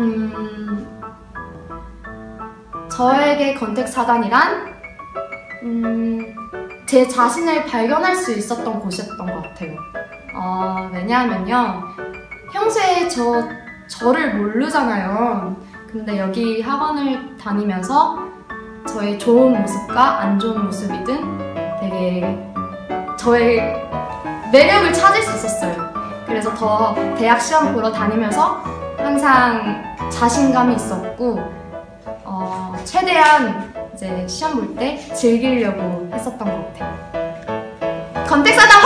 음, 저에게 건택 사단이란 음, 제 자신을 발견할 수 있었던 곳이었던 것 같아요. 어, 왜냐하면요, 평소에 저 저를 모르잖아요. 근데 여기 학원을 다니면서 저의 좋은 모습과 안 좋은 모습이든 되게 저의 매력을 찾을 수 있었어요. 그래서 더 대학 시험 보러 다니면서 항상 자신감이 있었고 어, 최대한 이제 시험 볼 때 즐기려고 했었던 것 같아요. 건택사단